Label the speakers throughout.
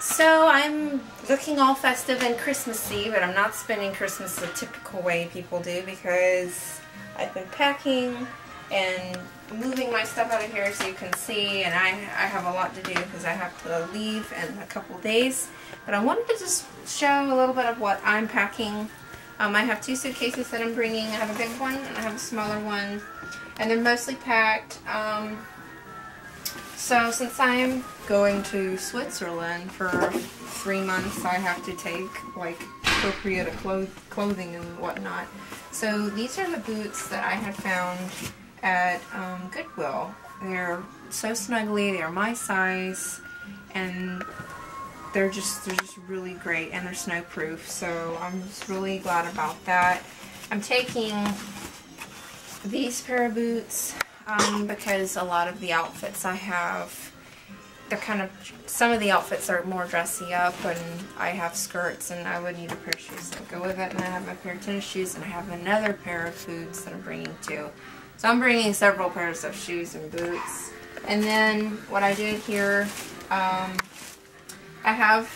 Speaker 1: So I'm looking all festive and Christmassy, but I'm not spending Christmas the typical way people do because I've been packing and moving my stuff out of here so you can see and I, I have a lot to do because I have to leave in a couple days. But I wanted to just show a little bit of what I'm packing. Um, I have two suitcases that I'm bringing. I have a big one and I have a smaller one. And they're mostly packed. Um, so since I'm going to Switzerland for three months, I have to take like appropriate cloth clothing and whatnot. So these are the boots that I had found at um, Goodwill. They're so snuggly, they're my size, and they're just they're just really great and they're snowproof so I'm just really glad about that. I'm taking these pair of boots um, because a lot of the outfits I have they're kind of some of the outfits are more dressy up and I have skirts and I would need a pair of shoes to go with it and I have a pair of tennis shoes and I have another pair of boots that I'm bringing too. So I'm bringing several pairs of shoes and boots. And then what I did here, um, I have,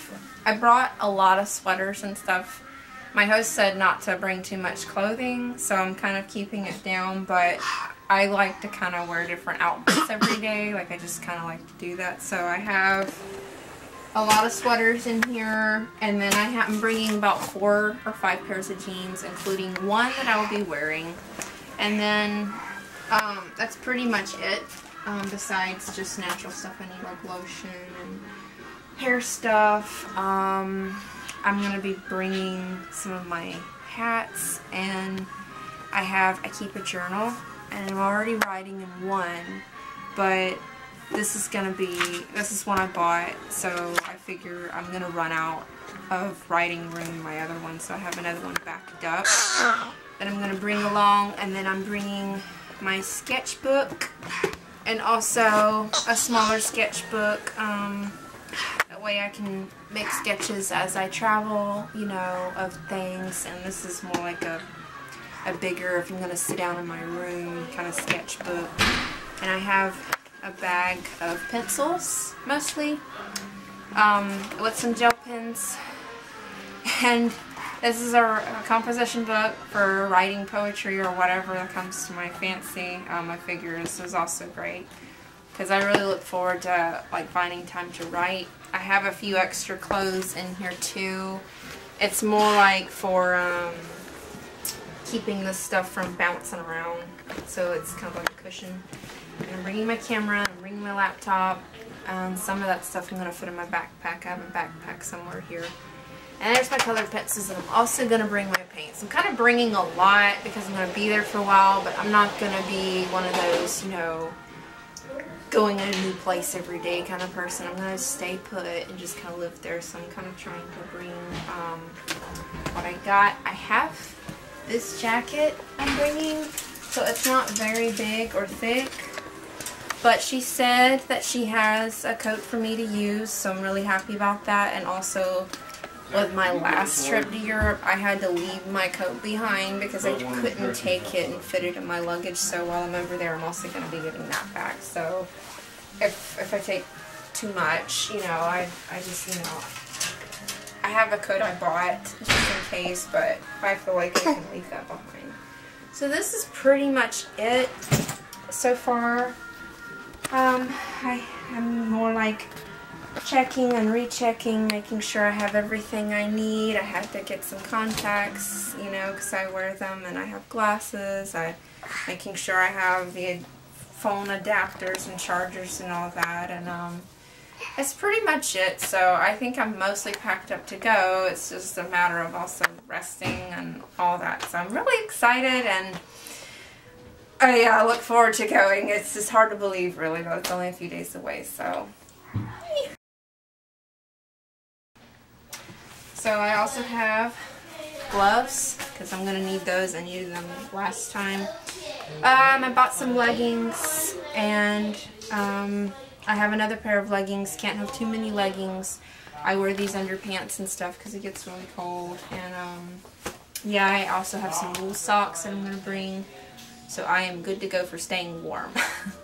Speaker 1: I brought a lot of sweaters and stuff. My host said not to bring too much clothing, so I'm kind of keeping it down, but I like to kind of wear different outfits every day. Like I just kind of like to do that. So I have a lot of sweaters in here, and then I am bringing about four or five pairs of jeans, including one that I will be wearing. And then um, that's pretty much it. Um, besides just natural stuff I need like lotion and hair stuff. Um, I'm going to be bringing some of my hats and I have, I keep a journal and I'm already writing in one but this is going to be, this is one I bought so I figure I'm going to run out of writing room in my other one so I have another one backed up that I'm going to bring along and then I'm bringing my sketchbook and also a smaller sketchbook. Um, that way I can make sketches as I travel, you know, of things. And this is more like a, a bigger, if I'm going to sit down in my room, kind of sketchbook. And I have a bag of pencils, mostly, um, with some gel pens. And this is a, a, composition book for writing poetry or whatever that comes to my fancy. Um, I figure this is also great because I really look forward to like finding time to write. I have a few extra clothes in here too. It's more like for um, keeping this stuff from bouncing around. So it's kind of like a cushion. And I'm bringing my camera, I'm bringing my laptop. Um, some of that stuff I'm going to fit in my backpack. I have a backpack somewhere here. And there's my colored pencils, and I'm also going to bring my paints. I'm kind of bringing a lot because I'm going to be there for a while, but I'm not going to be one of those, you know, going in a new place every day kind of person. I'm going to stay put and just kind of live there, so I'm kind of trying to bring um, what I got. I have this jacket I'm bringing, so it's not very big or thick. But she said that she has a coat for me to use, so I'm really happy about that. And also, with my last trip to Europe, I had to leave my coat behind because I couldn't take it and fit it in my luggage. So while I'm over there, I'm also going to be getting that back. So if, if I take too much, you know, I, I just, you know, I have a coat I bought just in case, but I feel like I can leave that behind. So this is pretty much it so far. Um, I, I'm more like checking and rechecking, making sure I have everything I need. I had to get some contacts, you know, because I wear them, and I have glasses. I making sure I have the phone adapters and chargers and all that, and um, that's pretty much it. So I think I'm mostly packed up to go. It's just a matter of also resting and all that. So I'm really excited and. I uh, look forward to going. It's just hard to believe, really, though. It's only a few days away, so So I also have gloves because I'm going to need those. I needed them last time. Um, I bought some leggings and um, I have another pair of leggings. Can't have too many leggings. I wear these under pants and stuff because it gets really cold. And um, yeah, I also have some wool socks that I'm going to bring. So I am good to go for staying warm.